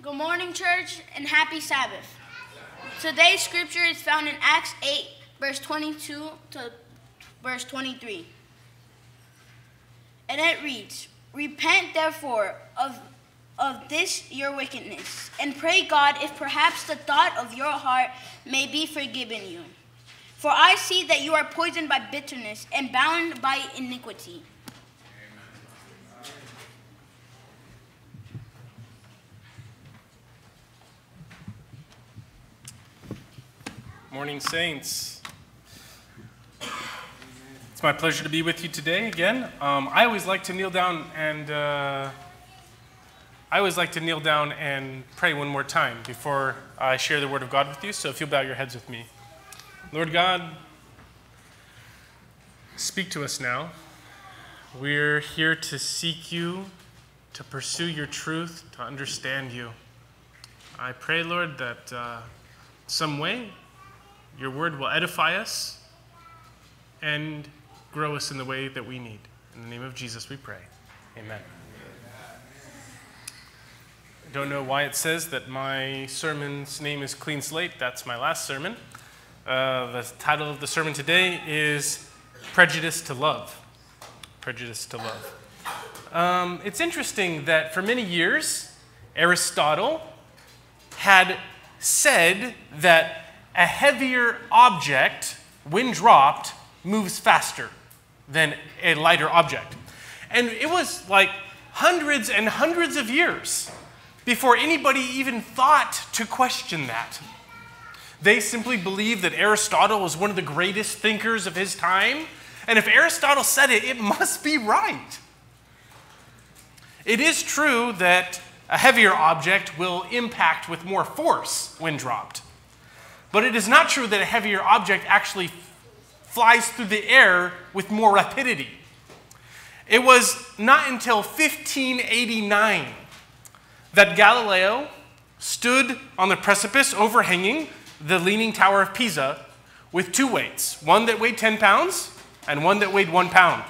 Good morning, church, and happy Sabbath. Today's scripture is found in Acts 8, verse 22 to verse 23. And it reads Repent therefore of, of this your wickedness, and pray God if perhaps the thought of your heart may be forgiven you. For I see that you are poisoned by bitterness and bound by iniquity. Morning, Saints. It's my pleasure to be with you today again. Um, I always like to kneel down and uh, I always like to kneel down and pray one more time before I share the Word of God with you. So if you'll bow your heads with me, Lord God, speak to us now. We're here to seek you, to pursue your truth, to understand you. I pray, Lord, that uh, some way your word will edify us and grow us in the way that we need. In the name of Jesus, we pray. Amen. I don't know why it says that my sermon's name is Clean Slate. That's my last sermon. Uh, the title of the sermon today is Prejudice to Love. Prejudice to Love. Um, it's interesting that for many years, Aristotle had said that a heavier object, when dropped, moves faster than a lighter object. And it was like hundreds and hundreds of years before anybody even thought to question that. They simply believed that Aristotle was one of the greatest thinkers of his time, and if Aristotle said it, it must be right. It is true that a heavier object will impact with more force when dropped. But it is not true that a heavier object actually flies through the air with more rapidity. It was not until 1589 that Galileo stood on the precipice overhanging the Leaning Tower of Pisa with two weights one that weighed 10 pounds and one that weighed one pound.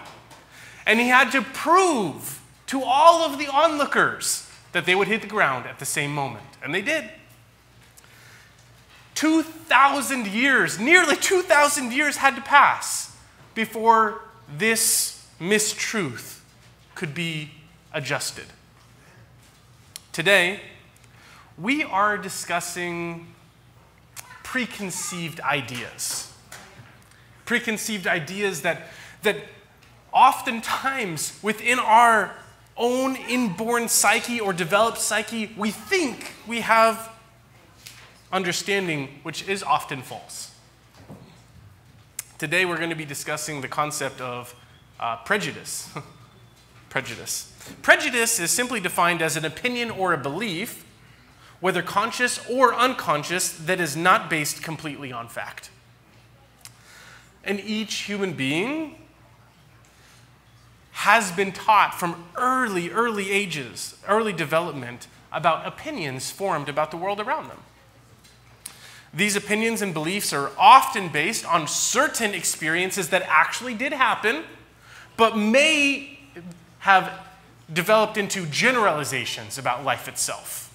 And he had to prove to all of the onlookers that they would hit the ground at the same moment. And they did. 2,000 years, nearly 2,000 years had to pass before this mistruth could be adjusted. Today, we are discussing preconceived ideas. Preconceived ideas that, that oftentimes within our own inborn psyche or developed psyche, we think we have understanding which is often false. Today we're going to be discussing the concept of uh, prejudice. prejudice. Prejudice is simply defined as an opinion or a belief, whether conscious or unconscious, that is not based completely on fact. And each human being has been taught from early, early ages, early development, about opinions formed about the world around them. These opinions and beliefs are often based on certain experiences that actually did happen, but may have developed into generalizations about life itself.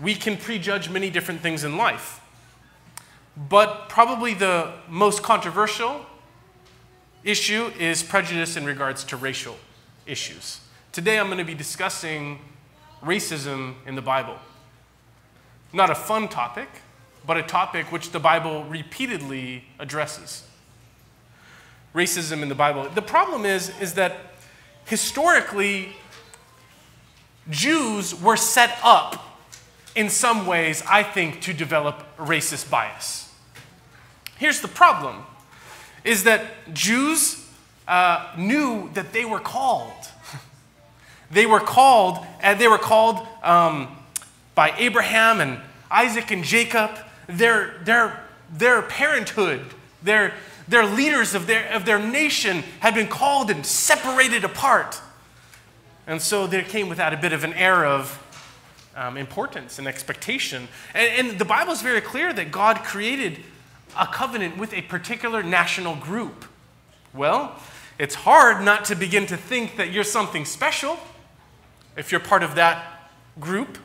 We can prejudge many different things in life, but probably the most controversial issue is prejudice in regards to racial issues. Today I'm going to be discussing racism in the Bible. Not a fun topic, but a topic which the Bible repeatedly addresses. Racism in the Bible. The problem is, is that historically, Jews were set up in some ways, I think, to develop racist bias. Here's the problem is that Jews uh, knew that they were called. they were called, and they were called um, by Abraham and Isaac and Jacob, their, their, their parenthood, their, their leaders of their, of their nation had been called and separated apart. And so there came with that a bit of an air of um, importance and expectation. And, and the Bible is very clear that God created a covenant with a particular national group. Well, it's hard not to begin to think that you're something special if you're part of that group.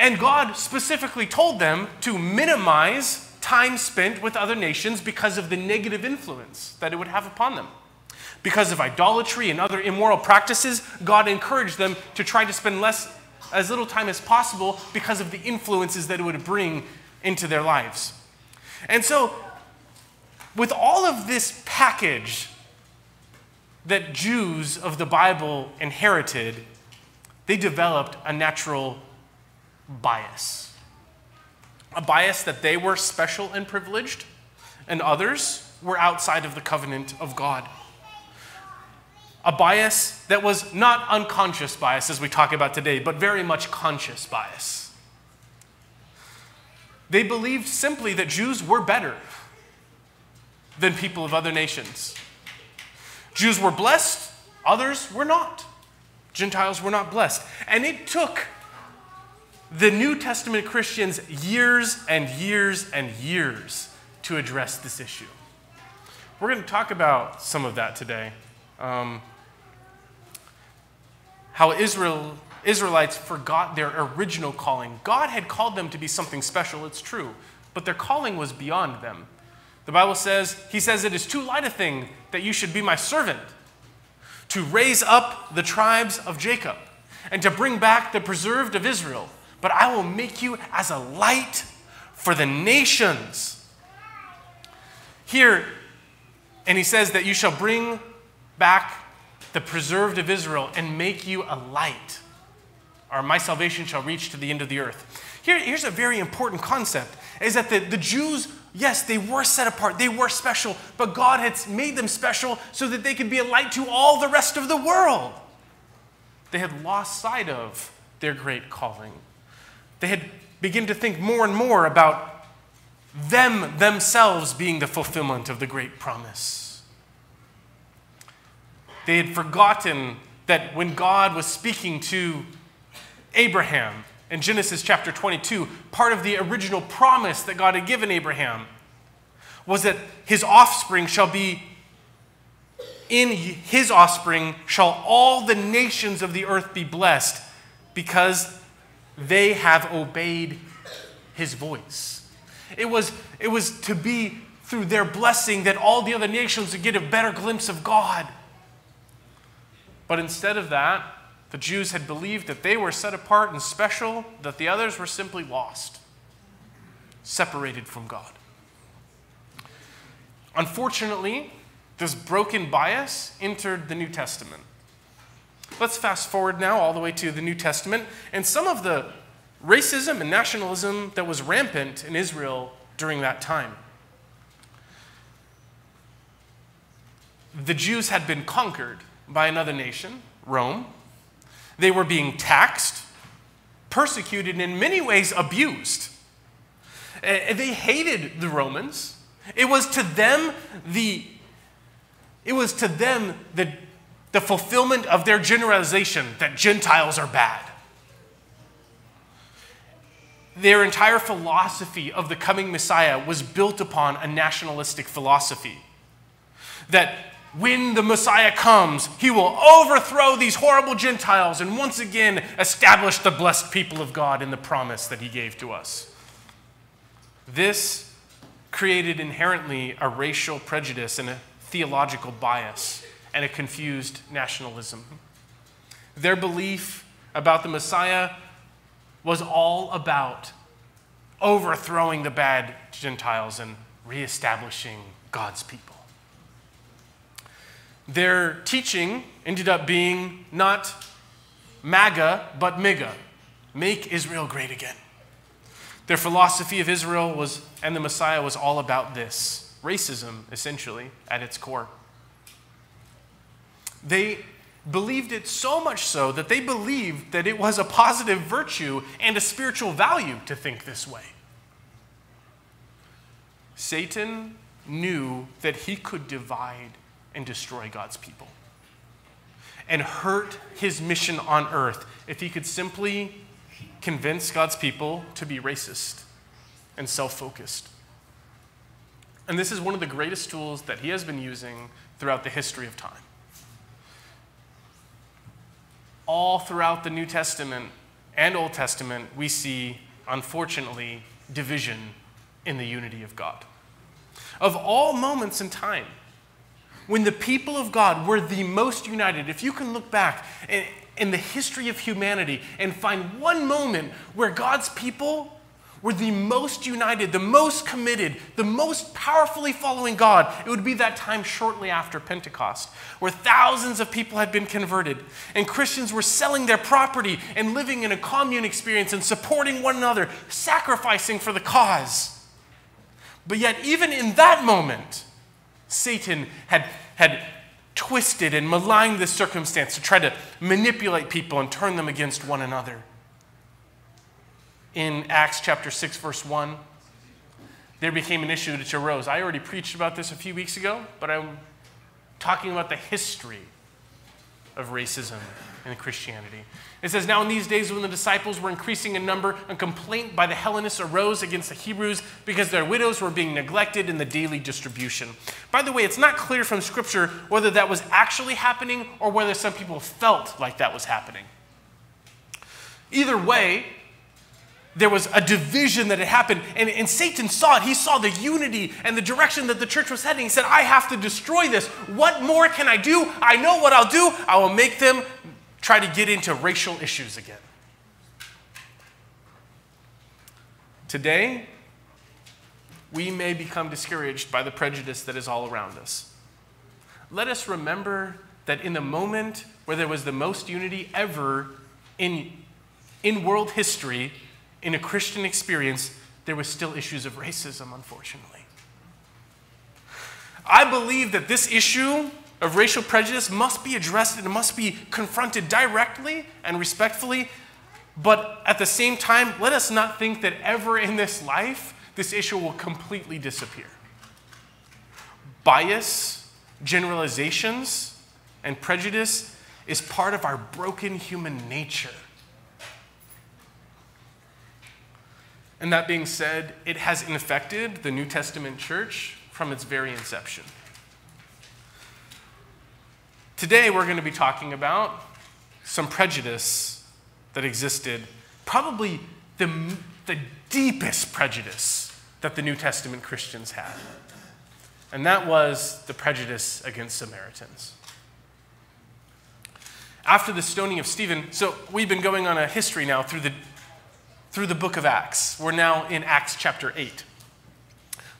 And God specifically told them to minimize time spent with other nations because of the negative influence that it would have upon them. Because of idolatry and other immoral practices, God encouraged them to try to spend less as little time as possible because of the influences that it would bring into their lives. And so, with all of this package that Jews of the Bible inherited, they developed a natural bias. A bias that they were special and privileged, and others were outside of the covenant of God. A bias that was not unconscious bias, as we talk about today, but very much conscious bias. They believed simply that Jews were better than people of other nations. Jews were blessed, others were not. Gentiles were not blessed. And it took the New Testament Christians years and years and years to address this issue. We're going to talk about some of that today. Um, how Israel, Israelites forgot their original calling. God had called them to be something special, it's true, but their calling was beyond them. The Bible says, He says, It is too light a thing that you should be my servant, to raise up the tribes of Jacob, and to bring back the preserved of Israel. But I will make you as a light for the nations. Here, and he says that you shall bring back the preserved of Israel and make you a light, or my salvation shall reach to the end of the earth. Here, here's a very important concept is that the, the Jews, yes, they were set apart, they were special, but God had made them special so that they could be a light to all the rest of the world. They had lost sight of their great calling. They had begun to think more and more about them themselves being the fulfillment of the great promise. They had forgotten that when God was speaking to Abraham in Genesis chapter 22, part of the original promise that God had given Abraham was that his offspring shall be, in his offspring shall all the nations of the earth be blessed because they have obeyed his voice. It was, it was to be through their blessing that all the other nations would get a better glimpse of God. But instead of that, the Jews had believed that they were set apart and special, that the others were simply lost, separated from God. Unfortunately, this broken bias entered the New Testament. Let's fast forward now all the way to the New Testament and some of the racism and nationalism that was rampant in Israel during that time. The Jews had been conquered by another nation, Rome, they were being taxed, persecuted, and in many ways abused. Eh, eh, they hated the Romans. It was to them the it was to them the, the fulfillment of their generalization that Gentiles are bad. Their entire philosophy of the coming Messiah was built upon a nationalistic philosophy. That when the Messiah comes, he will overthrow these horrible Gentiles and once again establish the blessed people of God in the promise that he gave to us. This created inherently a racial prejudice and a theological bias and a confused nationalism. Their belief about the Messiah was all about overthrowing the bad Gentiles and reestablishing God's people their teaching ended up being not MAGA, but MIGA make Israel great again. Their philosophy of Israel was, and the Messiah was all about this racism, essentially, at its core. They believed it so much so that they believed that it was a positive virtue and a spiritual value to think this way. Satan knew that he could divide and destroy God's people and hurt his mission on earth if he could simply convince God's people to be racist and self focused. And this is one of the greatest tools that he has been using throughout the history of time. All throughout the New Testament and Old Testament, we see, unfortunately, division in the unity of God. Of all moments in time, when the people of God were the most united, if you can look back in, the history of humanity and find one moment where God's people were the most united, the most committed, the most powerfully following God, it would be that time shortly after Pentecost, where thousands of people had been converted, and Christians were selling their property and living in a commune experience and supporting one another, sacrificing for the cause. But yet, even in that moment, Satan had, had twisted and maligned this circumstance to try to manipulate people and turn them against one another in Acts chapter 6, verse 1, there became an issue that arose. I already preached about this a few weeks ago, but I'm talking about the history of racism in Christianity. It says, Now in these days when the disciples were increasing in number, a complaint by the Hellenists arose against the Hebrews because their widows were being neglected in the daily distribution. By the way, it's not clear from Scripture whether that was actually happening or whether some people felt like that was happening. Either way, there was a division that had happened, and, and Satan saw it. He saw the unity and the direction that the church was heading. He said, I have to destroy this. What more can I do? I know what I'll do. I will make them try to get into racial issues again. Today, we may become discouraged by the prejudice that is all around us. Let us remember that in the moment where there was the most unity ever in, in world history, in a Christian experience, there was still issues of racism, unfortunately. I believe that this issue of racial prejudice must be addressed and must be confronted directly and respectfully. But at the same time, let us not think that ever in this life this issue will completely disappear. Bias, generalizations, and prejudice is part of our broken human nature. And that being said, it has infected the New Testament church from its very inception. Today, we're going to be talking about some prejudice that existed, probably the, the deepest prejudice that the New Testament Christians had. And that was the prejudice against Samaritans. After the stoning of Stephen, so we've been going on a history now through the through the book of Acts. We're now in Acts chapter 8.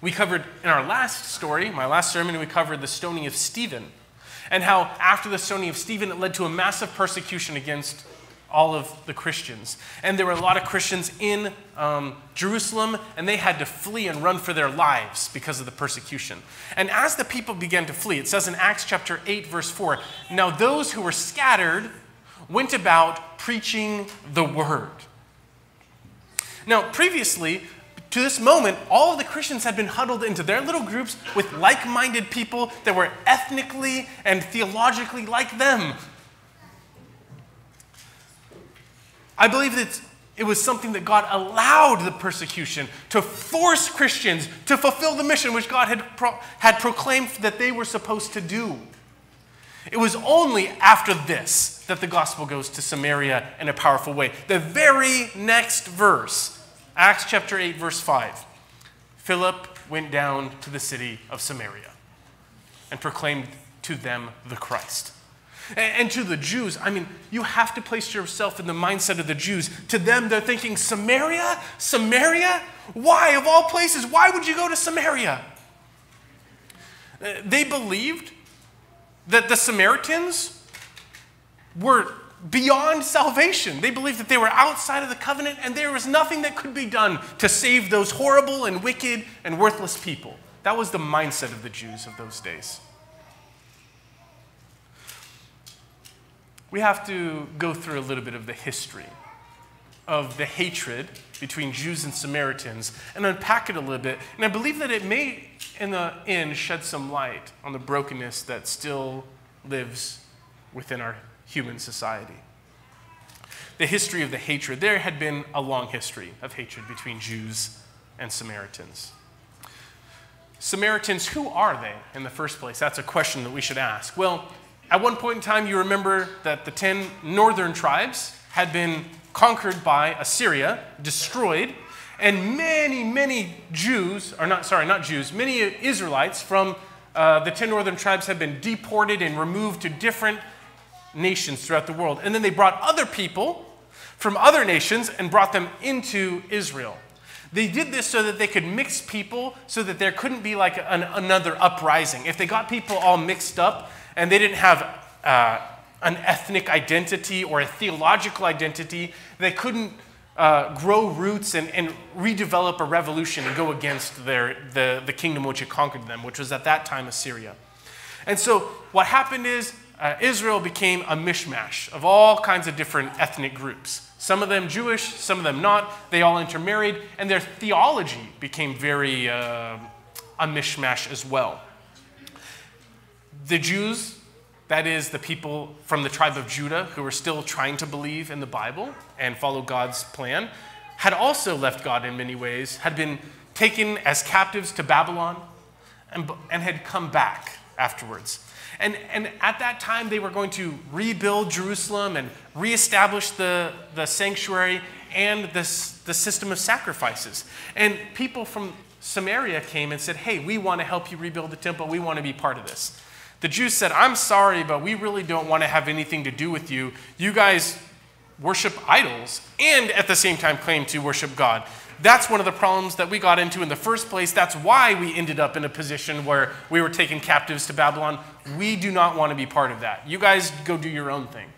We covered in our last story, my last sermon, we covered the stoning of Stephen and how after the stoning of Stephen, it led to a massive persecution against all of the Christians. And there were a lot of Christians in um, Jerusalem, and they had to flee and run for their lives because of the persecution. And as the people began to flee, it says in Acts chapter 8, verse 4 Now those who were scattered went about preaching the word. Now, previously, to this moment, all of the Christians had been huddled into their little groups with like minded people that were ethnically and theologically like them. I believe that it was something that God allowed the persecution to force Christians to fulfill the mission which God had, pro- had proclaimed that they were supposed to do. It was only after this that the gospel goes to Samaria in a powerful way. The very next verse, Acts chapter 8, verse 5, Philip went down to the city of Samaria and proclaimed to them the Christ. And, to the Jews, I mean, you have to place yourself in the mindset of the Jews. To them, they're thinking, Samaria? Samaria? Why, of all places, why would you go to Samaria? Uh, they believed that the Samaritans were beyond salvation. They believed that they were outside of the covenant and there was nothing that could be done to save those horrible and wicked and worthless people. That was the mindset of the Jews of those days. We have to go through a little bit of the history of the hatred between Jews and Samaritans and unpack it a little bit. And I believe that it may in the end shed some light on the brokenness that still lives within our human society. The history of the hatred, there had been a long history of hatred between Jews and Samaritans. Samaritans, who are they in the first place? That's a question that we should ask. Well, at one point in time, you remember that the 10 northern tribes had been conquered by Assyria, destroyed, and many, many Jews, or not, sorry, not Jews, many Israelites from uh, the 10 northern tribes have been deported and removed to different nations throughout the world. And then they brought other people from other nations and brought them into Israel. They did this so that they could mix people so that there couldn't be like an, another uprising. If they got people all mixed up and they didn't have uh, an ethnic identity or a theological identity, they couldn't uh, grow roots and, and redevelop a revolution and go against their, the, the kingdom which had conquered them, which was at that time Assyria. And so what happened is uh, Israel became a mishmash of all kinds of different ethnic groups. Some of them Jewish, some of them not. They all intermarried, and their theology became very uh, a mishmash as well. The Jews, that is, the people from the tribe of Judah who were still trying to believe in the Bible and follow God's plan, had also left God in many ways, had been taken as captives to Babylon, and, and had come back afterwards. And, and at that time, they were going to rebuild Jerusalem and reestablish the, the sanctuary and this, the system of sacrifices. And people from Samaria came and said, Hey, we want to help you rebuild the temple. We want to be part of this. The Jews said, I'm sorry, but we really don't want to have anything to do with you. You guys worship idols and at the same time claim to worship God. That's one of the problems that we got into in the first place. That's why we ended up in a position where we were taken captives to Babylon. We do not want to be part of that. You guys go do your own thing.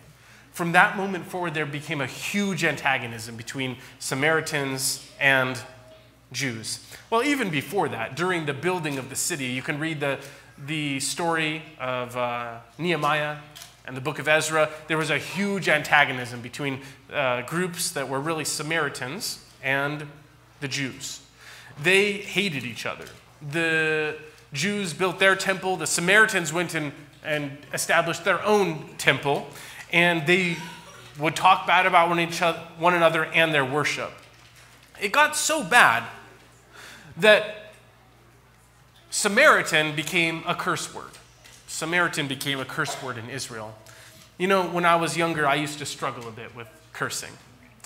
From that moment forward, there became a huge antagonism between Samaritans and Jews. Well, even before that, during the building of the city, you can read the, the story of uh, Nehemiah and the book of Ezra. There was a huge antagonism between uh, groups that were really Samaritans and the Jews. They hated each other. The Jews built their temple, the Samaritans went and, and established their own temple, and they would talk bad about one, each other, one another and their worship. It got so bad that Samaritan became a curse word. Samaritan became a curse word in Israel. You know, when I was younger, I used to struggle a bit with cursing.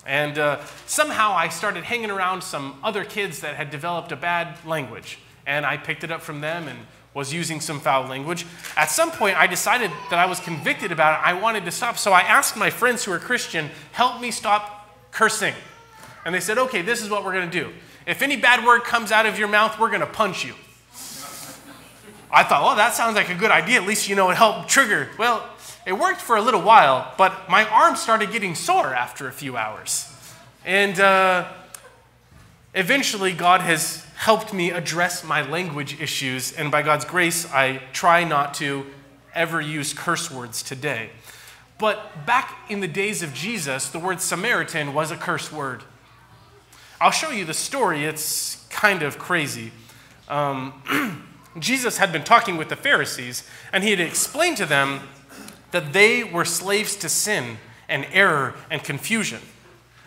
And uh, somehow I started hanging around some other kids that had developed a bad language. And I picked it up from them and was using some foul language. At some point, I decided that I was convicted about it. I wanted to stop. So I asked my friends who are Christian, help me stop cursing. And they said, okay, this is what we're going to do. If any bad word comes out of your mouth, we're going to punch you. I thought, well, that sounds like a good idea. At least, you know, it helped trigger. Well, it worked for a little while, but my arm started getting sore after a few hours. And uh, eventually, God has helped me address my language issues, and by God's grace, I try not to ever use curse words today. But back in the days of Jesus, the word Samaritan was a curse word. I'll show you the story, it's kind of crazy. Um, Jesus had been talking with the Pharisees, and he had explained to them that they were slaves to sin and error and confusion.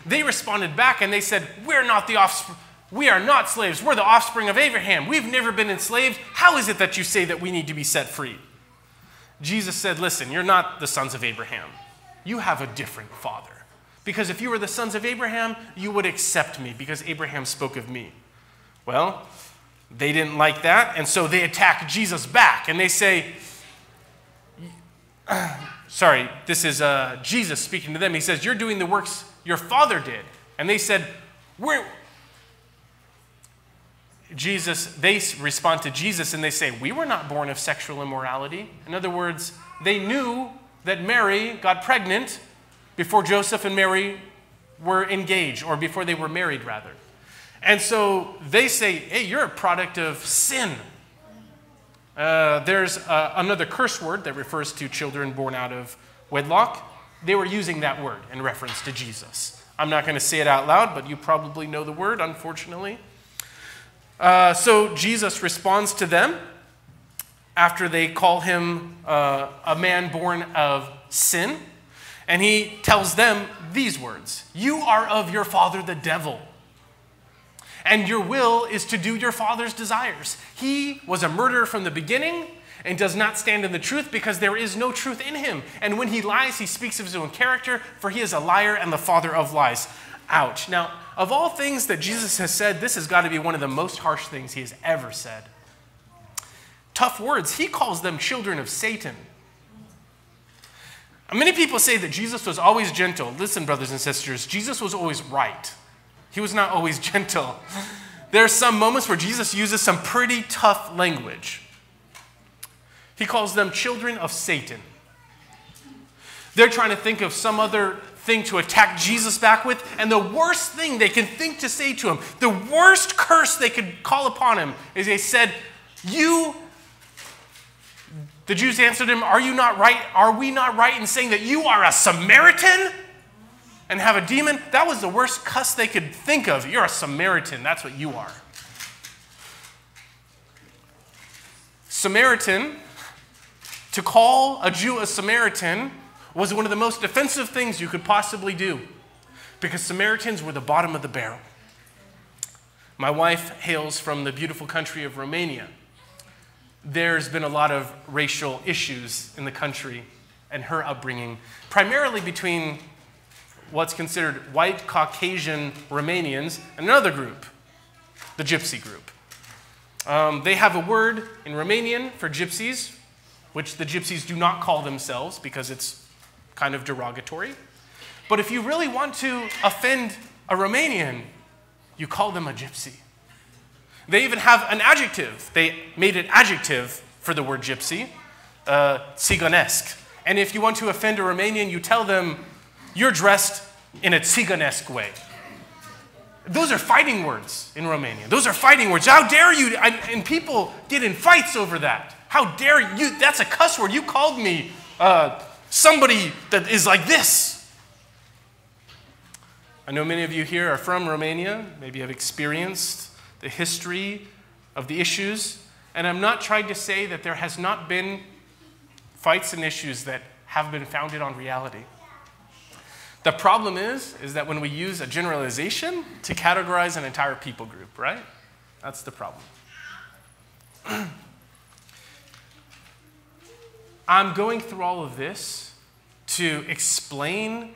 They responded back and they said, We're not the offspring. We are not slaves. We're the offspring of Abraham. We've never been enslaved. How is it that you say that we need to be set free? Jesus said, Listen, you're not the sons of Abraham. You have a different father. Because if you were the sons of Abraham, you would accept me because Abraham spoke of me. Well, they didn't like that, and so they attack Jesus back and they say, sorry, this is uh, Jesus speaking to them. He says, You're doing the works your father did. And they said, We're. Jesus, they respond to Jesus and they say, We were not born of sexual immorality. In other words, they knew that Mary got pregnant before Joseph and Mary were engaged, or before they were married, rather. And so they say, Hey, you're a product of sin. Uh, there's uh, another curse word that refers to children born out of wedlock. They were using that word in reference to Jesus. I'm not going to say it out loud, but you probably know the word, unfortunately. Uh, so Jesus responds to them after they call him uh, a man born of sin. And he tells them these words You are of your father, the devil and your will is to do your father's desires. He was a murderer from the beginning and does not stand in the truth because there is no truth in him. And when he lies, he speaks of his own character, for he is a liar and the father of lies. Ouch. Now, of all things that Jesus has said, this has got to be one of the most harsh things he has ever said. Tough words. He calls them children of Satan. Many people say that Jesus was always gentle. Listen, brothers and sisters, Jesus was always right. He was not always gentle. There are some moments where Jesus uses some pretty tough language. He calls them children of Satan. They're trying to think of some other thing to attack Jesus back with, and the worst thing they can think to say to him, the worst curse they could call upon him, is they said, You the Jews answered him, Are you not right? Are we not right in saying that you are a Samaritan and have a demon? That was the worst cuss they could think of. You're a Samaritan. That's what you are. Samaritan, to call a Jew a Samaritan was one of the most offensive things you could possibly do because Samaritans were the bottom of the barrel. My wife hails from the beautiful country of Romania there's been a lot of racial issues in the country and her upbringing, primarily between what's considered white Caucasian Romanians and another group, the Gypsy group. Um, they have a word in Romanian for gypsies, which the gypsies do not call themselves because it's kind of derogatory. But if you really want to offend a Romanian, you call them a gypsy. They even have an adjective. They made an adjective for the word gypsy, uh, tsiganesque. And if you want to offend a Romanian, you tell them, you're dressed in a tsiganesque way. Those are fighting words in Romania. Those are fighting words. How dare you? And people get in fights over that. How dare you? That's a cuss word. You called me uh, somebody that is like this. I know many of you here are from Romania, maybe you have experienced the history of the issues. And I'm not trying to say that there has not been fights and issues that have been founded on reality. The problem is, is that when we use a generalization to categorize an entire people group, right? That's the problem. I'm going through all of this to explain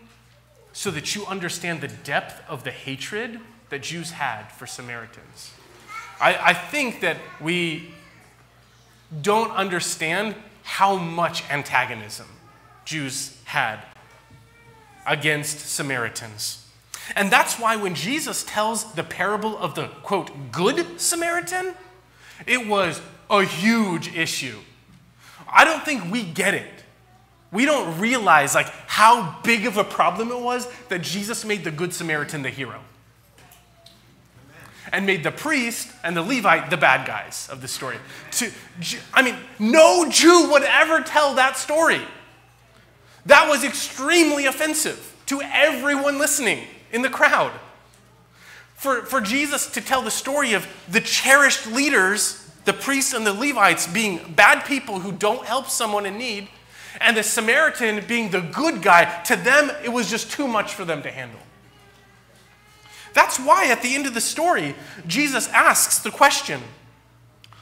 so that you understand the depth of the hatred that Jews had for Samaritans. I, I think that we don't understand how much antagonism Jews had against Samaritans. And that's why when Jesus tells the parable of the quote, good Samaritan, it was a huge issue. I don't think we get it. We don't realize like how big of a problem it was that Jesus made the good Samaritan the hero and made the priest and the Levite the bad guys of the story. To, I mean, no Jew would ever tell that story. That was extremely offensive to everyone listening in the crowd. For, for Jesus to tell the story of the cherished leaders, the priests and the Levites, being bad people who don't help someone in need, and the Samaritan being the good guy, to them, it was just too much for them to handle. That's why at the end of the story, Jesus asks the question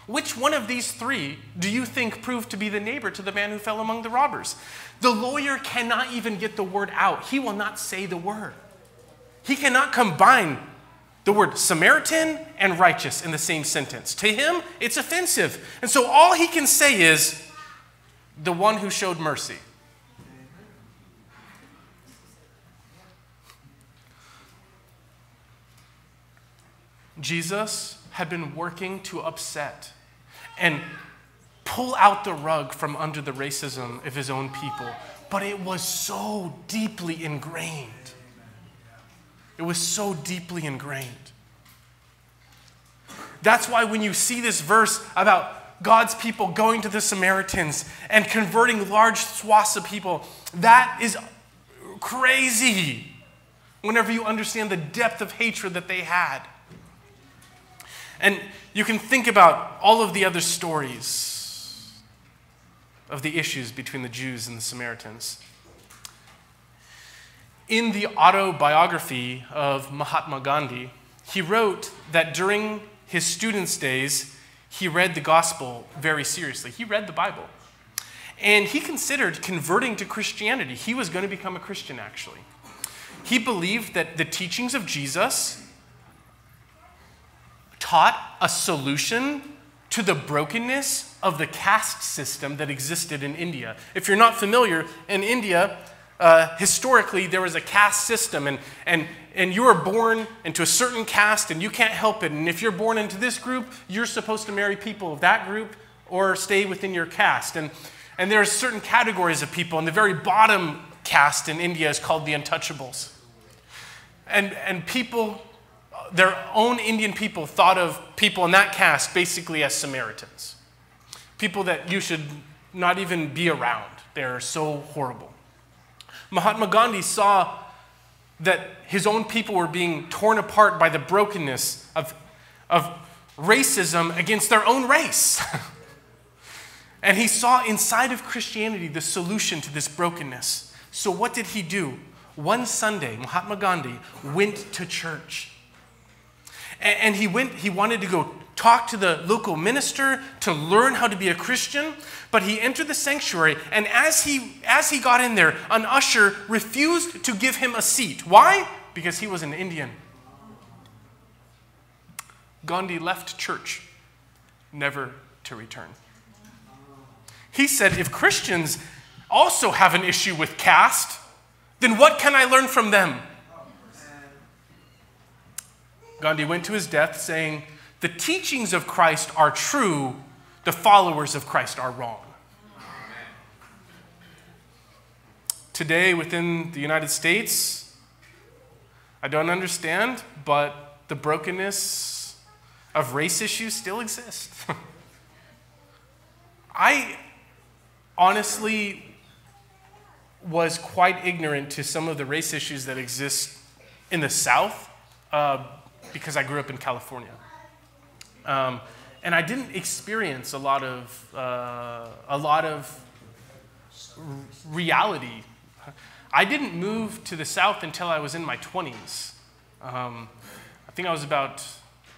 Which one of these three do you think proved to be the neighbor to the man who fell among the robbers? The lawyer cannot even get the word out, he will not say the word. He cannot combine the word Samaritan and righteous in the same sentence. To him, it's offensive. And so all he can say is, the one who showed mercy. Jesus had been working to upset and pull out the rug from under the racism of his own people, but it was so deeply ingrained. It was so deeply ingrained. That's why when you see this verse about God's people going to the Samaritans and converting large swaths of people, that is crazy whenever you understand the depth of hatred that they had. And you can think about all of the other stories of the issues between the Jews and the Samaritans. In the autobiography of Mahatma Gandhi, he wrote that during his students' days, he read the gospel very seriously. He read the Bible. And he considered converting to Christianity. He was going to become a Christian, actually. He believed that the teachings of Jesus taught a solution to the brokenness of the caste system that existed in India. If you're not familiar, in India, uh, historically, there was a caste system, and, and, and you were born into a certain caste, and you can't help it. And if you're born into this group, you're supposed to marry people of that group or stay within your caste. And, and there are certain categories of people, and the very bottom caste in India is called the untouchables. And, and people their own Indian people thought of people in that caste basically as Samaritans. People that you should not even be around. They're so horrible. Mahatma Gandhi saw that his own people were being torn apart by the brokenness of, of racism against their own race. and he saw inside of Christianity the solution to this brokenness. So, what did he do? One Sunday, Mahatma Gandhi went to church and he went, he wanted to go talk to the local minister to learn how to be a Christian, but he entered the sanctuary, and as he as he got in there, an usher refused to give him a seat. Why? Because he was an Indian. Gandhi left church, never to return. He said, if Christians also have an issue with caste, then what can I learn from them? Gandhi went to his death saying, The teachings of Christ are true, the followers of Christ are wrong. Today, within the United States, I don't understand, but the brokenness of race issues still exists. I honestly was quite ignorant to some of the race issues that exist in the South. Uh, because I grew up in California. Um, and I didn't experience a lot of, uh, a lot of reality. I didn't move to the South until I was in my 20s. Um, I think I was about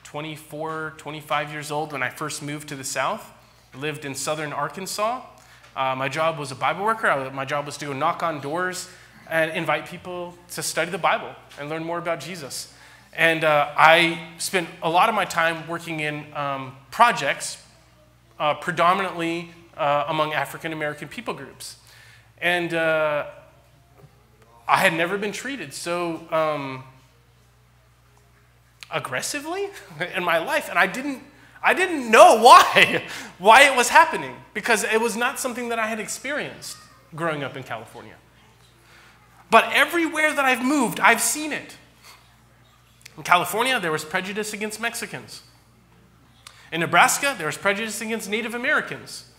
24, 25 years old when I first moved to the South. I lived in southern Arkansas. Uh, my job was a Bible worker. I, my job was to go knock on doors and invite people to study the Bible and learn more about Jesus. And uh, I spent a lot of my time working in um, projects, uh, predominantly uh, among African American people groups. And uh, I had never been treated so um, aggressively in my life. And I didn't, I didn't know why, why it was happening, because it was not something that I had experienced growing up in California. But everywhere that I've moved, I've seen it. In California, there was prejudice against Mexicans. In Nebraska, there was prejudice against Native Americans.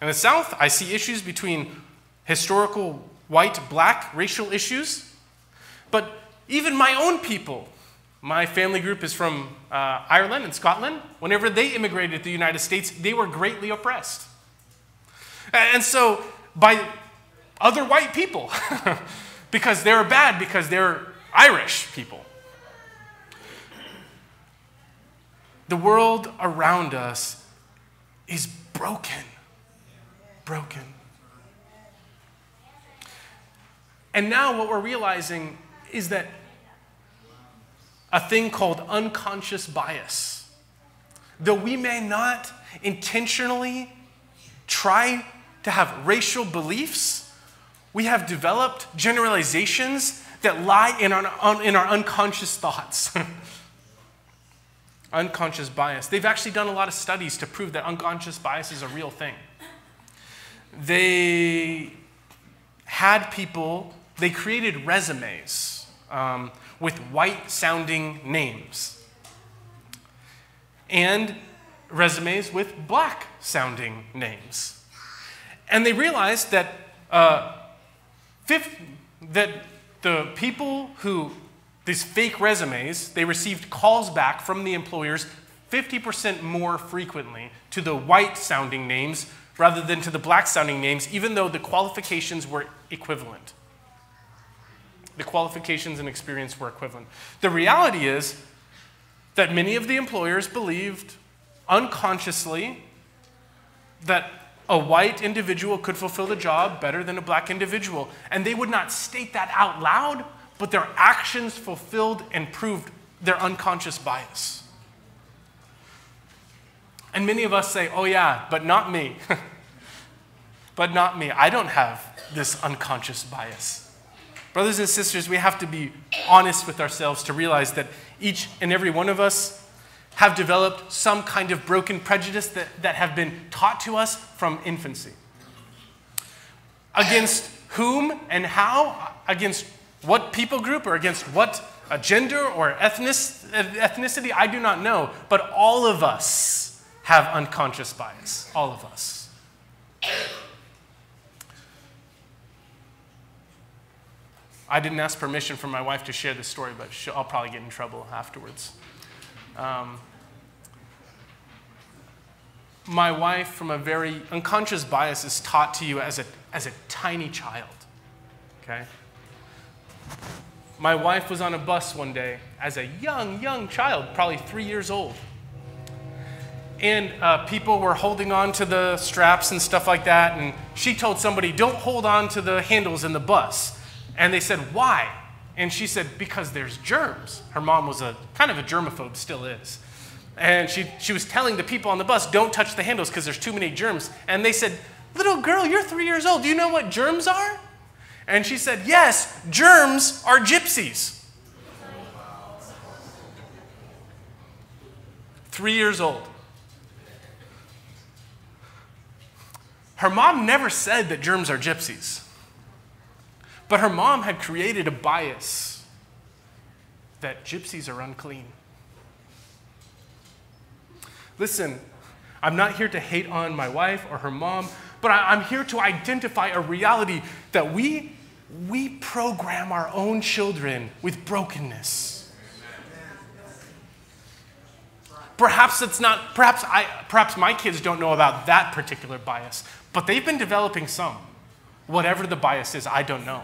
In the South, I see issues between historical white black racial issues. But even my own people, my family group is from uh, Ireland and Scotland. Whenever they immigrated to the United States, they were greatly oppressed. And so, by other white people, because they're bad, because they're Irish people. The world around us is broken. Broken. And now what we're realizing is that a thing called unconscious bias, though we may not intentionally try to have racial beliefs, we have developed generalizations that lie in our, in our unconscious thoughts. unconscious bias. They've actually done a lot of studies to prove that unconscious bias is a real thing. They had people, they created resumes um, with white sounding names and resumes with black sounding names. And they realized that, uh, fifth, that the people who these fake resumes, they received calls back from the employers 50% more frequently to the white sounding names rather than to the black sounding names, even though the qualifications were equivalent. The qualifications and experience were equivalent. The reality is, that many of the employers believed unconsciously that a white individual could fulfill the job better than a black individual. And they would not state that out loud, but their actions fulfilled and proved their unconscious bias. And many of us say, oh, yeah, but not me. but not me. I don't have this unconscious bias. Brothers and sisters, we have to be honest with ourselves to realize that each and every one of us have developed some kind of broken prejudice that, that have been taught to us from infancy. Against whom and how? Against what people group or against what gender or ethnicity? I do not know. But all of us have unconscious bias. All of us. I didn't ask permission from my wife to share this story, but I'll probably get in trouble afterwards. Um, my wife, from a very unconscious bias, is taught to you as a, as a tiny child. Okay? My wife was on a bus one day as a young, young child, probably three years old. And uh, people were holding on to the straps and stuff like that. And she told somebody, Don't hold on to the handles in the bus. And they said, Why? And she said, Because there's germs. Her mom was a kind of a germaphobe, still is. And she, she was telling the people on the bus, Don't touch the handles because there's too many germs. And they said, Little girl, you're three years old. Do you know what germs are? And she said, Yes, germs are gypsies. Three years old. Her mom never said that germs are gypsies. But her mom had created a bias that gypsies are unclean. Listen, I'm not here to hate on my wife or her mom, but I, am here to identify a reality that we, we program our own children with brokenness. Perhaps it's not, perhaps, I, perhaps my kids don't know about that particular bias, but they've been developing some. Whatever the bias is, I don't know.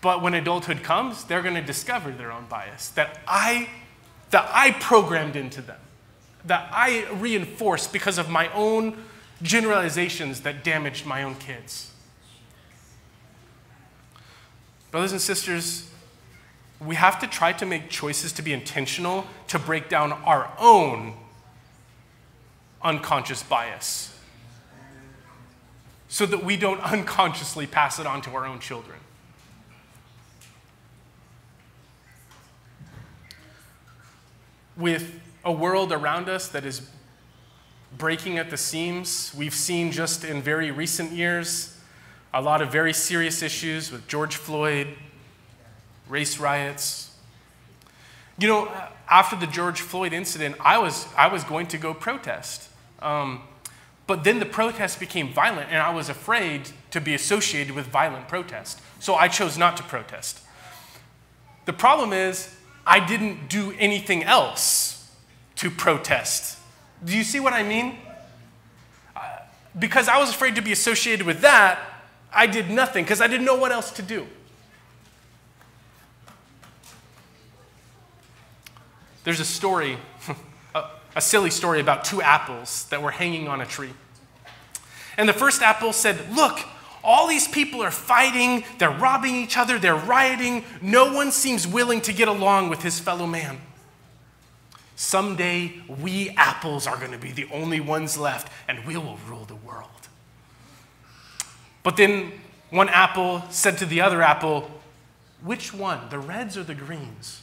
But when adulthood comes, they're going to discover their own bias that I, that I programmed into them, that I reinforced because of my own generalizations that damaged my own kids. Brothers and sisters, we have to try to make choices to be intentional to break down our own unconscious bias so that we don't unconsciously pass it on to our own children. with a world around us that is breaking at the seams. We've seen just in very recent years a lot of very serious issues with George Floyd, race riots. You know, after the George Floyd incident, I was, I was going to go protest. Um, but then the protest became violent, and I was afraid to be associated with violent protest. So I chose not to protest. The problem is, I didn't do anything else to protest. Do you see what I mean? Uh, because I was afraid to be associated with that, I did nothing because I didn't know what else to do. There's a story, a, silly story about two apples that were hanging on a tree. And the first apple said, Look, all these people are fighting, they're robbing each other, they're rioting. No one seems willing to get along with his fellow man. Someday, we apples are going to be the only ones left, and we will rule the world. But then one apple said to the other apple, Which one, the reds or the greens?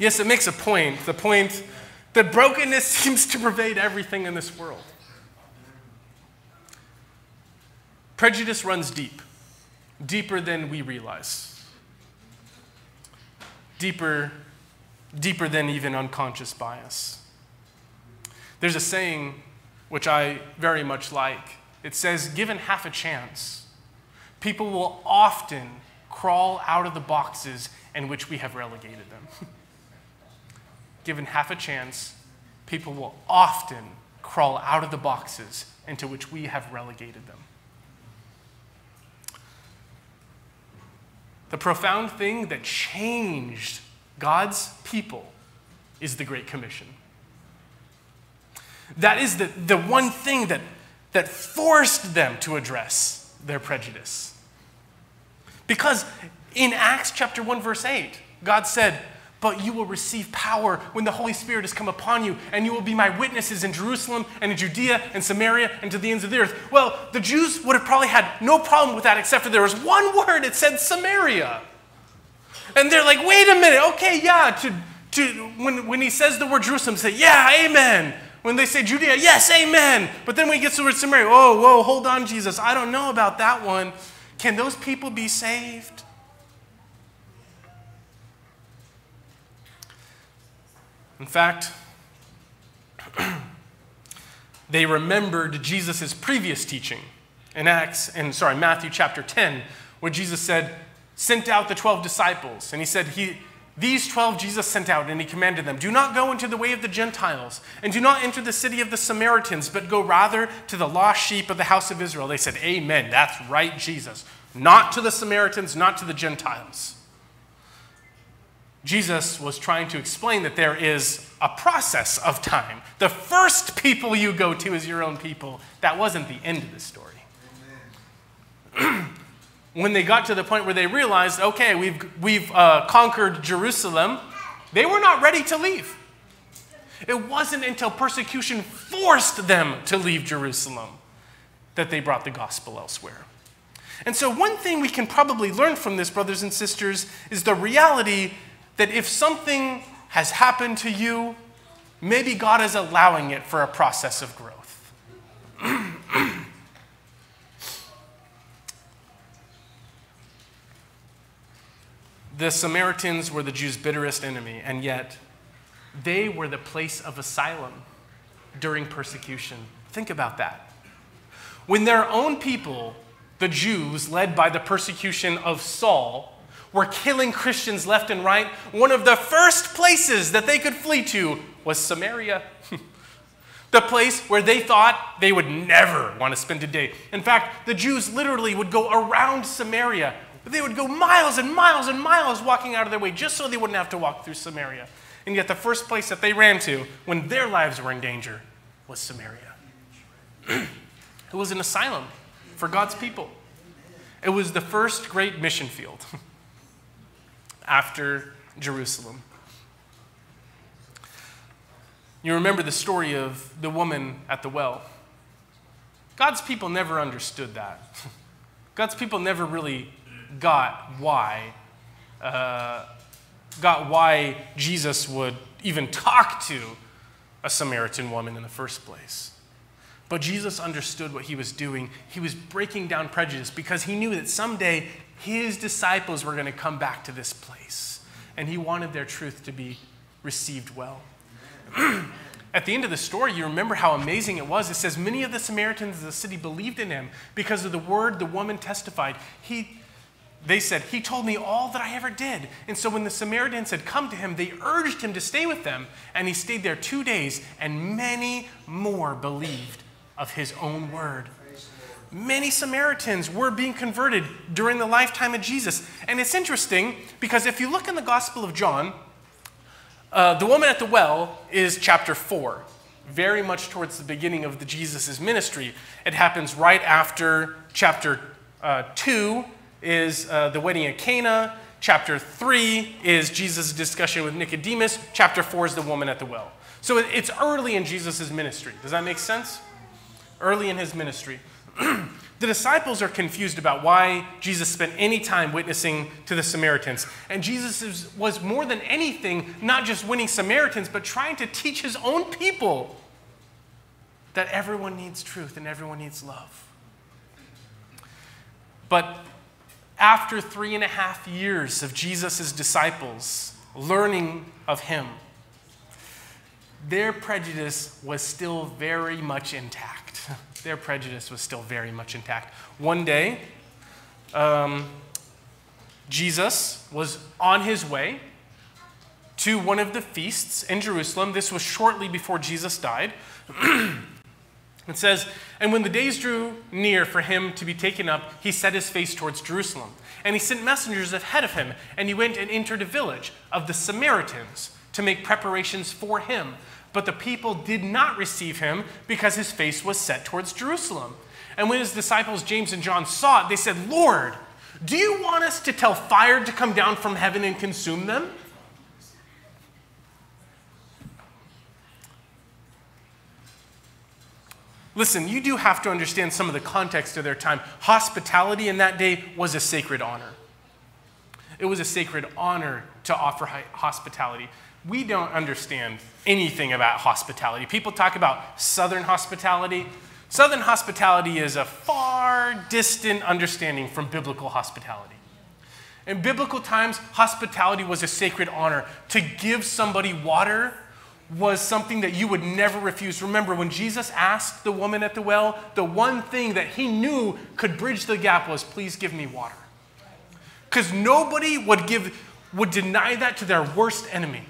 yes, it makes a point. The point that brokenness seems to pervade everything in this world. Prejudice runs deep, deeper than we realize, deeper, deeper than even unconscious bias. There's a saying which I very much like. It says, given half a chance, people will often crawl out of the boxes in which we have relegated them. given half a chance, people will often crawl out of the boxes into which we have relegated them. the profound thing that changed God's people is the Great Commission. That is the, the one thing that, that forced them to address their prejudice. Because in Acts chapter 1, verse 8, God said, But you will receive power when the Holy Spirit has come upon you, and you will be my witnesses in Jerusalem and in Judea and Samaria and to the ends of the earth. Well, the Jews would have probably had no problem with that, except for there was one word, it said Samaria. And they're like, wait a minute, okay, yeah, to, to, when, when he says the word Jerusalem, say, yeah, amen. When they say Judea, yes, amen. But then when he gets the word Samaria, oh, whoa, hold on, Jesus. I don't know about that one. Can those people be saved? In fact, they remembered Jesus' previous teaching in Acts, and sorry, Matthew chapter 10, where Jesus said, sent out the 12 disciples. And he said, he, these 12 Jesus sent out, and he commanded them Do not go into the way of the Gentiles, and do not enter the city of the Samaritans, but go rather to the lost sheep of the house of Israel. They said, Amen. That's right, Jesus. Not to the Samaritans, not to the Gentiles. Jesus was trying to explain that there is a process of time. The first people you go to is your own people. That wasn't the end of the story. when they got to the point where they realized, okay, we've, we've uh, conquered Jerusalem, they were not ready to leave. It wasn't until persecution forced them to leave Jerusalem that they brought the gospel elsewhere. And so, one thing we can probably learn from this, brothers and sisters, is the reality that if something has happened to you, maybe God is allowing it for a process of growth. The Samaritans were the Jews' bitterest enemy, and yet they were the place of asylum during persecution. Think about that. When their own people, the Jews, led by the persecution of Saul, were killing Christians left and right, one of the first places that they could flee to was Samaria. the place where they thought they would never want to spend a day. In fact, the Jews literally would go around Samaria but they would go miles and miles and miles walking out of their way just so they wouldn't have to walk through Samaria. And yet, the first place that they ran to when their lives were in danger was Samaria. it was an asylum for God's people. It was the first great mission field after Jerusalem. You remember the story of the woman at the well. God's people never understood that. God's people never really got why, uh, got why Jesus would even talk to a Samaritan woman in the first place. But Jesus understood what he was doing. He was breaking down prejudice because he knew that someday his disciples were going to come back to this place. And he wanted their truth to be received well. At the end of the story, you remember how amazing it was. It says, Many of the Samaritans of the city believed in him because of the word the woman testified. He, they said, He told me all that I ever did. And so when the Samaritans had come to him, they urged him to stay with them. And he stayed there two days, and many more believed of his own word. Many Samaritans were being converted during the lifetime of Jesus. And it's interesting because if you look in the Gospel of John, uh, the woman at the well is chapter 4, very much towards the beginning of the Jesus' ministry. It happens right after chapter uh, 2 is uh, the wedding at Cana. Chapter 3 is Jesus' discussion with Nicodemus. Chapter 4 is the woman at the well. So it's early in Jesus' ministry. Does that make sense? Early in his ministry. the disciples are confused about why Jesus spent any time witnessing to the Samaritans. And Jesus was more than anything not just winning Samaritans, but trying to teach his own people that everyone needs truth and everyone needs love. But after three and a half years of Jesus' disciples learning of him, their prejudice was still very much intact. their prejudice was still very much intact. One day, um, Jesus was on his way to one of the feasts in Jerusalem. This was shortly before Jesus died. It says, And when the days drew near for him to be taken up, he set his face towards Jerusalem. And he sent messengers ahead of him, and he went and entered a village of the Samaritans to make preparations for him. But the people did not receive him because his face was set towards Jerusalem. And when his disciples James and John saw it, they said, Lord, do you want us to tell fire to come down from heaven and consume them? Listen, you do have to understand some of the context of their time. Hospitality in that day was a sacred honor. It was a sacred honor to offer hospitality. We don't understand anything about hospitality. People talk about Southern hospitality. Southern hospitality is a far distant understanding from biblical hospitality. In biblical times, hospitality was a sacred honor. To give somebody water was something that you would never refuse. Remember, when Jesus asked the woman at the well, the one thing that he knew could bridge the gap was, please give me water. Because nobody would give, would deny that to their worst enemy.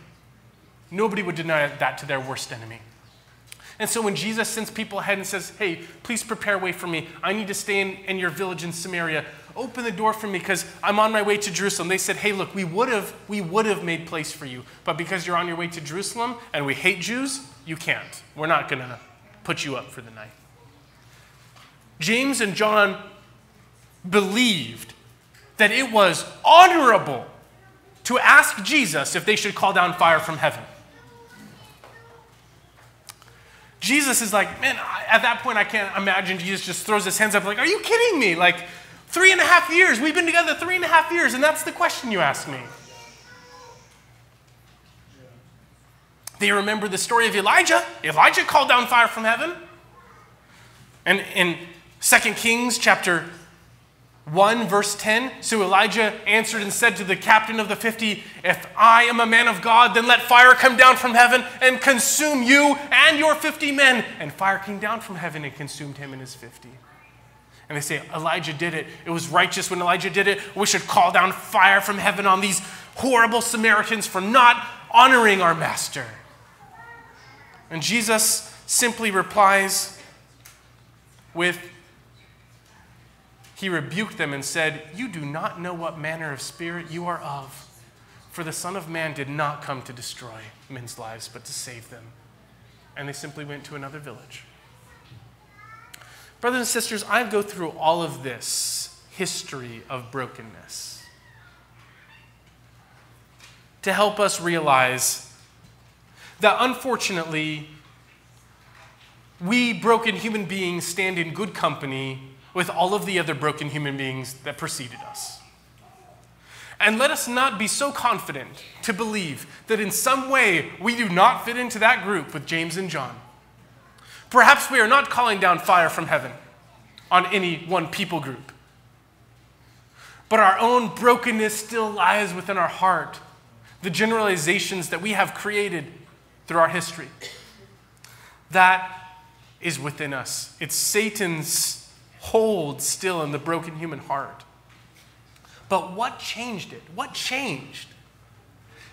Nobody would deny that to their worst enemy. And so when Jesus sends people ahead and says, Hey, please prepare a way for me. I need to stay in, in your village in Samaria. Open the door for me because I'm on my way to Jerusalem. They said, Hey, look, we would have we would have made place for you, but because you're on your way to Jerusalem and we hate Jews, you can't. We're not gonna put you up for the night. James and John believed that it was honorable to ask Jesus if they should call down fire from heaven. Jesus is like, man, at that point, I can't imagine Jesus just throws his hands up, like, are you kidding me? Like, three and a half years. We've been together three and a half years, and that's the question you ask me. They remember the story of Elijah. Elijah called down fire from heaven. And in 2 Kings chapter 1, verse 10. So Elijah answered and said to the captain of the 50, If I am a man of God, then let fire come down from heaven and consume you and your 50 men. And fire came down from heaven and consumed him and his 50. And they say, Elijah did it. It was righteous when Elijah did it. We should call down fire from heaven on these horrible Samaritans for not honoring our master. And Jesus simply replies with, he rebuked them and said, You do not know what manner of spirit you are of. For the Son of Man did not come to destroy men's lives, but to save them. And they simply went to another village. Brothers and sisters, I go through all of this history of brokenness to help us realize that unfortunately, we broken human beings stand in good company with all of the other broken human beings that preceded us. And let us not be so confident to believe that in some way we do not fit into that group with James and John. Perhaps we are not calling down fire from heaven on any one people group. But our own brokenness still lies within our heart, the generalizations that we have created through our history. That is within us. It's Satan's hold still in the broken human heart. But what changed it? What changed?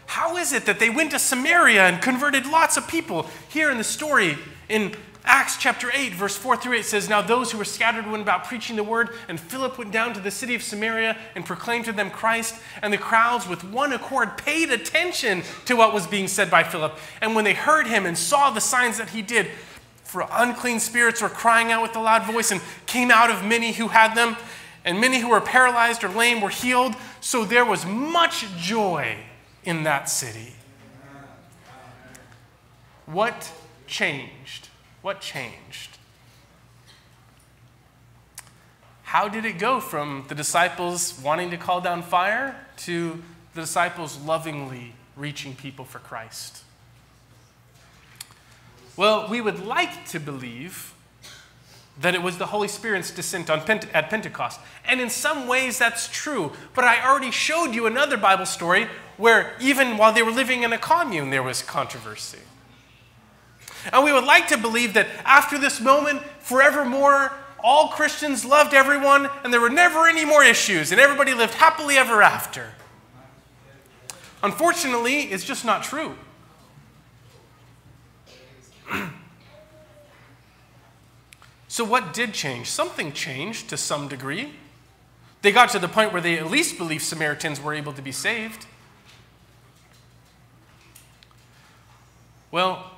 How is it that they went to Samaria and converted lots of people? Here in the story, in Acts chapter 8, verse 4 through 8 says, Now those who were scattered went about preaching the word, and Philip went down to the city of Samaria and proclaimed to them Christ, and the crowds with one accord paid attention to what was being said by Philip. And when they heard him and saw the signs that he did, for unclean spirits were crying out with a loud voice and came out of many who had them, and many who were paralyzed or lame were healed. So there was much joy in that city. What changed? What changed? How did it go from the disciples wanting to call down fire to the disciples lovingly reaching people for Christ? Well, we would like to believe that it was the Holy Spirit's descent on Pente- at Pentecost. And in some ways, that's true. But I already showed you another Bible story where even while they were living in a commune, there was controversy. And we would like to believe that after this moment, forevermore, all Christians loved everyone and there were never any more issues and everybody lived happily ever after. Unfortunately, it's just not true. So, what did change? Something changed to some degree. They got to the point where they at least believed Samaritans were able to be saved. Well,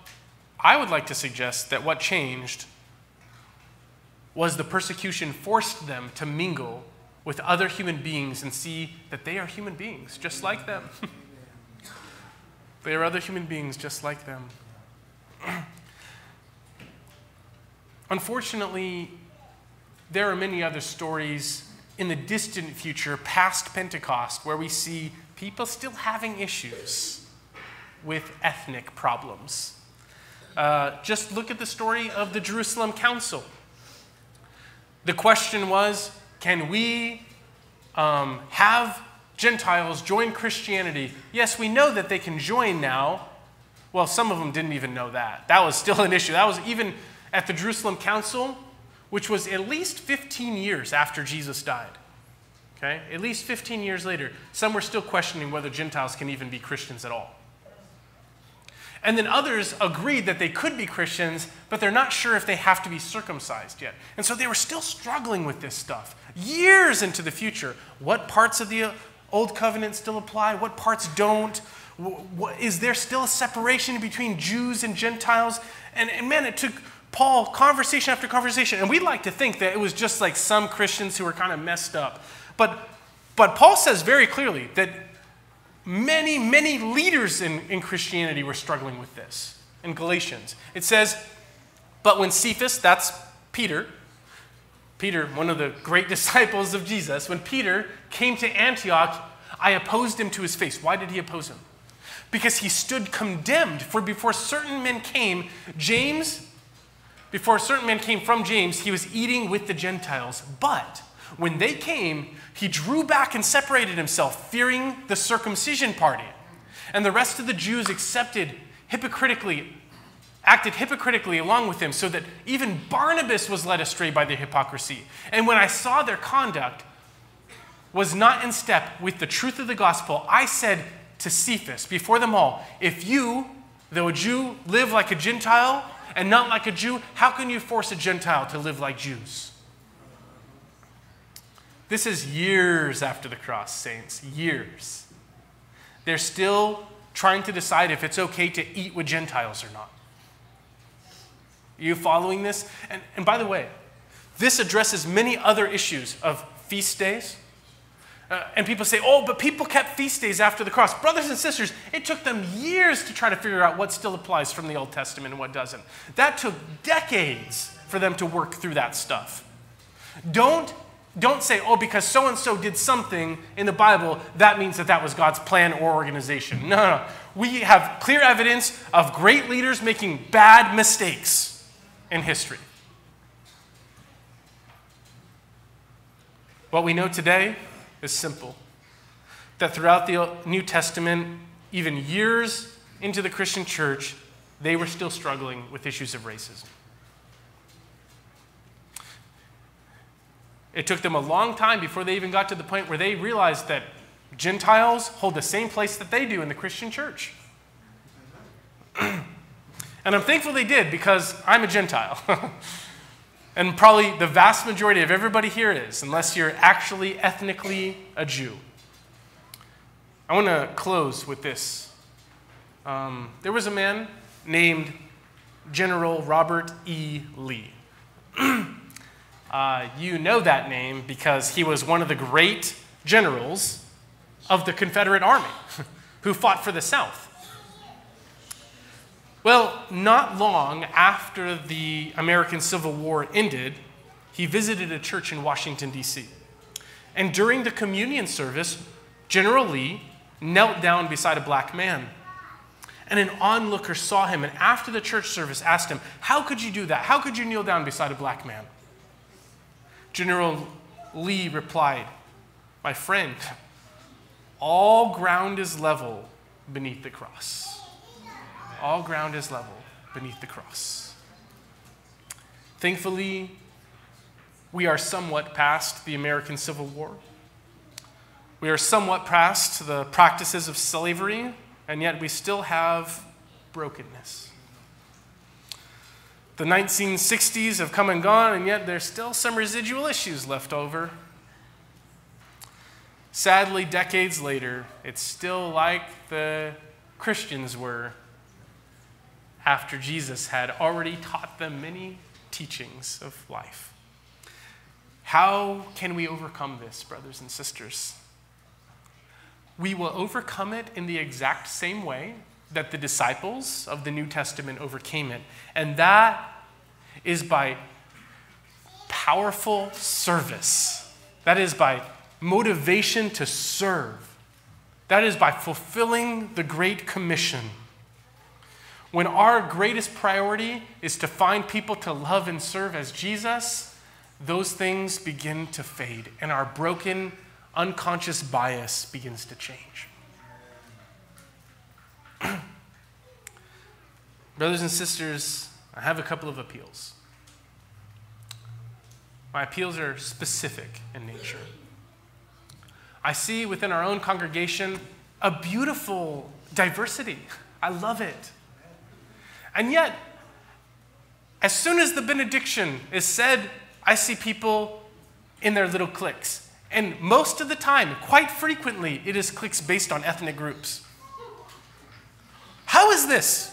I would like to suggest that what changed was the persecution forced them to mingle with other human beings and see that they are human beings just like them. they are other human beings just like them. Unfortunately, there are many other stories in the distant future, past Pentecost, where we see people still having issues with ethnic problems. Uh, just look at the story of the Jerusalem Council. The question was can we um, have Gentiles join Christianity? Yes, we know that they can join now. Well, some of them didn't even know that. That was still an issue. That was even at the Jerusalem Council, which was at least 15 years after Jesus died. Okay? At least 15 years later, some were still questioning whether Gentiles can even be Christians at all. And then others agreed that they could be Christians, but they're not sure if they have to be circumcised yet. And so they were still struggling with this stuff years into the future. What parts of the Old Covenant still apply? What parts don't? Is there still a separation between Jews and Gentiles? And, and man, it took Paul conversation after conversation. And we like to think that it was just like some Christians who were kind of messed up. But, but Paul says very clearly that many, many leaders in, in Christianity were struggling with this in Galatians. It says, But when Cephas, that's Peter, Peter, one of the great disciples of Jesus, when Peter came to Antioch, I opposed him to his face. Why did he oppose him? Because he stood condemned. For before certain men came, James, before certain men came from James, he was eating with the Gentiles. But when they came, he drew back and separated himself, fearing the circumcision party. And the rest of the Jews accepted hypocritically, acted hypocritically along with him, so that even Barnabas was led astray by their hypocrisy. And when I saw their conduct was not in step with the truth of the gospel, I said to Cephas before them all, If you, though a Jew, live like a Gentile and not like a Jew, how can you force a Gentile to live like Jews? This is years after the cross, saints. Years. They're still trying to decide if it's okay to eat with Gentiles or not. Are you following this? And, and by the way, this addresses many other issues of feast days. Uh, and people say, oh, but people kept feast days after the cross. Brothers and sisters, it took them years to try to figure out what still applies from the Old Testament and what doesn't. That took decades for them to work through that stuff. Don't don't say, oh, because so and so did something in the Bible, that means that that was God's plan or organization. No, no. We have clear evidence of great leaders making bad mistakes in history. What we know today is simple that throughout the New Testament, even years into the Christian church, they were still struggling with issues of racism. It took them a long time before they even got to the point where they realized that Gentiles hold the same place that they do in the Christian church. and I'm thankful they did because I'm a Gentile. and probably the vast majority of everybody here is, unless you're actually ethnically a Jew. I want to close with this. Um, there was a man named General Robert E. Lee. Uh, you know that name because he was one of the great generals of the Confederate Army who fought for the South. Well, not long after the American Civil War ended, he visited a church in Washington, D.C. And during the communion service, General Lee knelt down beside a black man. And an onlooker saw him and after the church service asked him, How could you do that? How could you kneel down beside a black man? General Lee replied, My friend, all ground is level beneath the cross. All ground is level beneath the cross. Thankfully, we are somewhat past the American Civil War. We are somewhat past the practices of slavery, and yet we still have brokenness. The 1960s have come and gone, and yet there's still some residual issues left over. Sadly, decades later, it's still like the Christians were after Jesus had already taught them many teachings of life. How can we overcome this, brothers and sisters? We will overcome it in the exact same way that the disciples of the New Testament overcame it, and that is by powerful service. That is by motivation to serve. That is by fulfilling the Great Commission. When our greatest priority is to find people to love and serve as Jesus, those things begin to fade, and our broken, unconscious bias begins to change. Brothers and sisters, I have a couple of appeals. My appeals are specific in nature. I see within our own congregation a beautiful diversity. I love it. And yet, as soon as the benediction is said, I see people in their little cliques. And most of the time, quite frequently, it is cliques based on ethnic groups. How is this?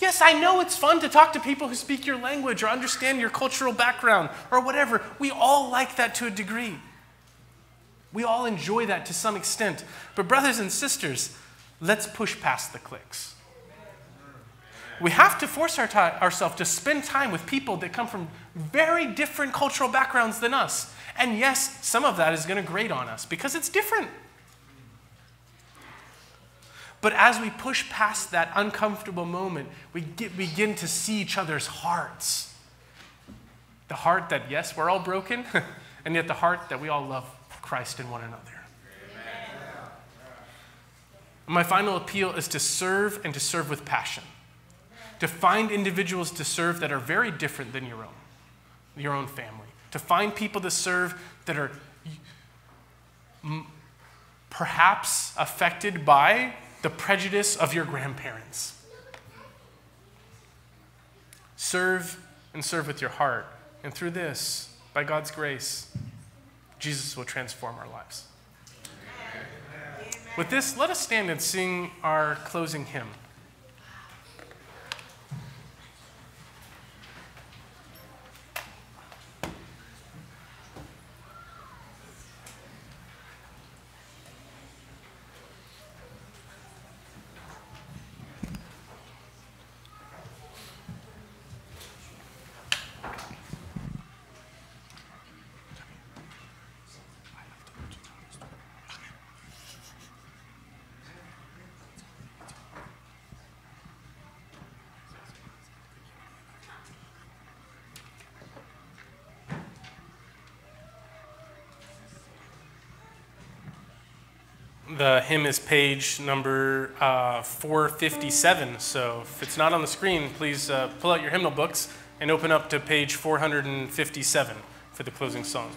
Yes, I know it's fun to talk to people who speak your language or understand your cultural background or whatever. We all like that to a degree. We all enjoy that to some extent. But, brothers and sisters, let's push past the cliques. We have to force our ourselves to spend time with people that come from very different cultural backgrounds than us. And yes, some of that is going to grate on us because it's different. But as we push past that uncomfortable moment, we get, begin to see each other's hearts. The heart that, yes, we're all broken, and yet the heart that we all love Christ and one another. Amen. My final appeal is to serve and to serve with passion. To find individuals to serve that are very different than your own, your own family. To find people to serve that are perhaps affected by the prejudice of your grandparents. Serve and serve with your heart. And through this, by God's grace, Jesus will transform our lives. Amen. With this, let us stand and sing our closing hymn. The hymn is page number uh, 457. So if it's not on the screen, please uh, pull out your hymnal books and open up to page 457 for the closing song.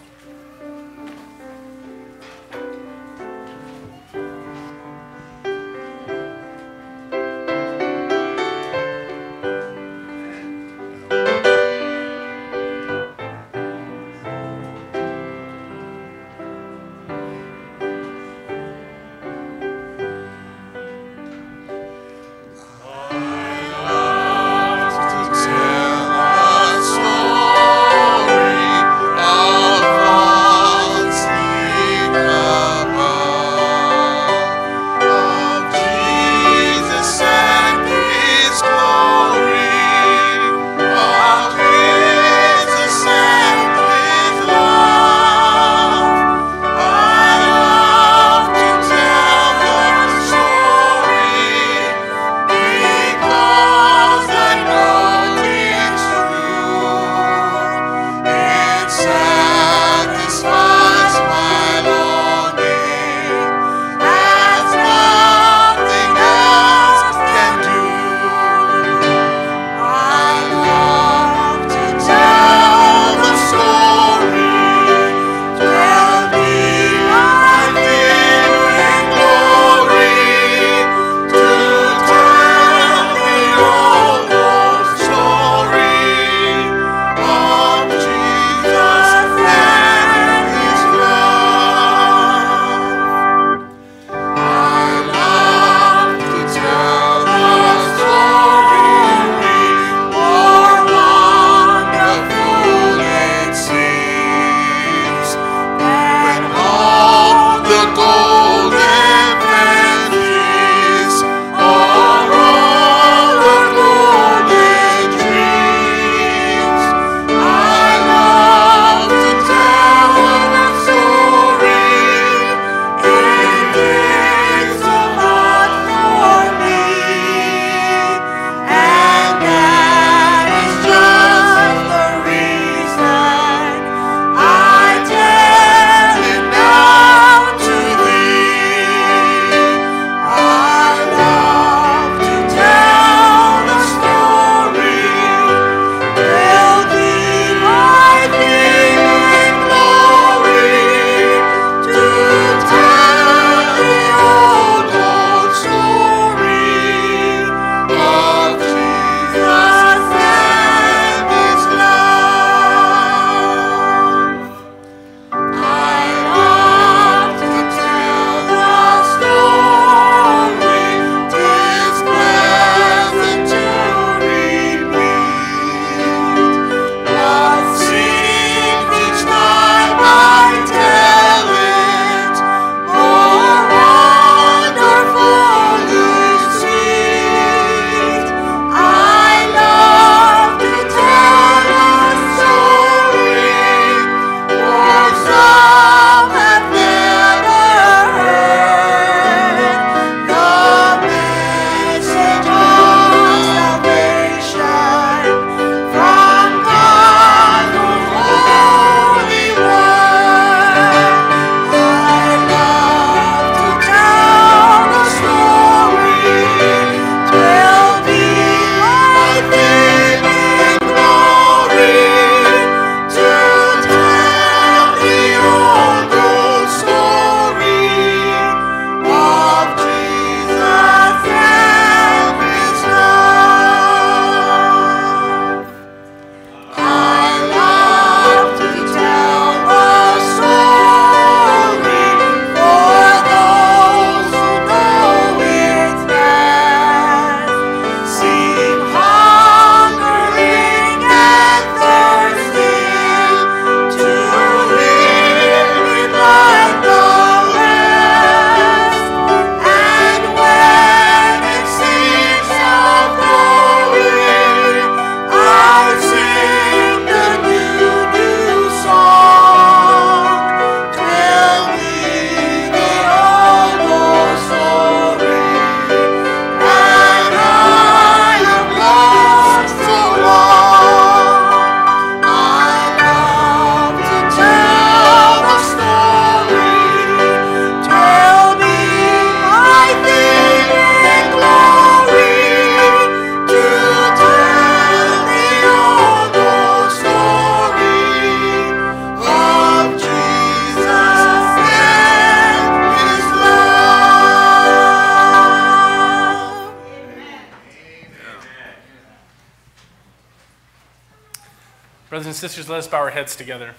Us bow our heads together.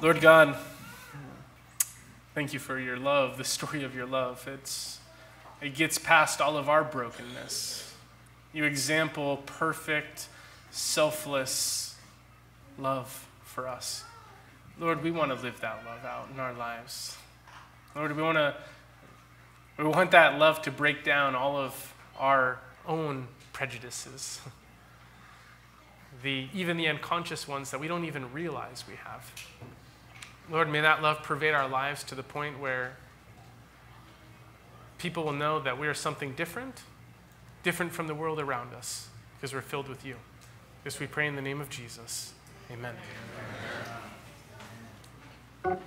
Lord God, thank you for your love, the story of your love. It's, it gets past all of our brokenness. You example perfect, selfless love for us. Lord, we want to live that love out in our lives. Lord, we want to we want that love to break down all of our own prejudices. The, even the unconscious ones that we don't even realize we have. Lord, may that love pervade our lives to the point where people will know that we are something different, different from the world around us, because we're filled with you. This we pray in the name of Jesus. Amen. Amen.